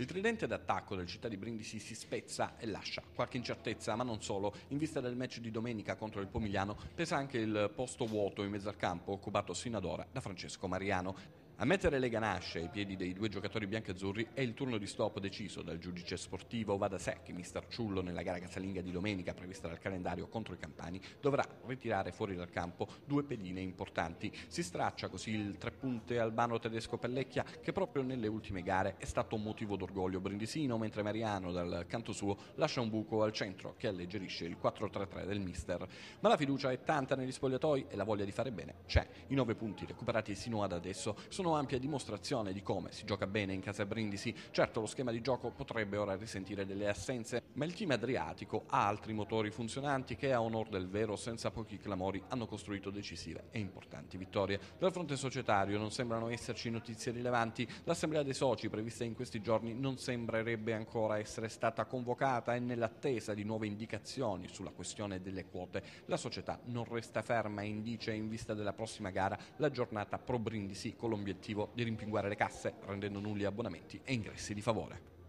Il tridente d'attacco del città di Brindisi si spezza e lascia qualche incertezza, ma non solo. In vista del match di domenica contro il Pomigliano pesa anche il posto vuoto in mezzo al campo occupato sino ad ora da Francesco Mariano. A mettere le ganasce ai piedi dei due giocatori biancazzurri è il turno di stop deciso dal giudice sportivo. Va da sé che mister Ciullo nella gara casalinga di domenica prevista dal calendario contro i Campani dovrà ritirare fuori dal campo due pedine importanti. Si straccia così il tre punte albano tedesco Pellecchia che proprio nelle ultime gare è stato un motivo d'orgoglio brindisino mentre Mariano dal canto suo lascia un buco al centro che alleggerisce il 4-3-3 del mister. Ma la fiducia è tanta negli spogliatoi e la voglia di fare bene c'è. I nove punti recuperati sino ad adesso sono ampia dimostrazione di come si gioca bene in casa Brindisi. Certo, lo schema di gioco potrebbe ora risentire delle assenze, ma il team adriatico ha altri motori funzionanti che, a onor del vero, senza pochi clamori, hanno costruito decisive e importanti vittorie. Dal fronte societario non sembrano esserci notizie rilevanti. L'assemblea dei soci prevista in questi giorni non sembrerebbe ancora essere stata convocata e nell'attesa di nuove indicazioni sulla questione delle quote, la società non resta ferma e indice in vista della prossima gara la giornata pro Brindisi con l'obiettivo di rimpinguare le casse rendendo nulli abbonamenti e ingressi di favore.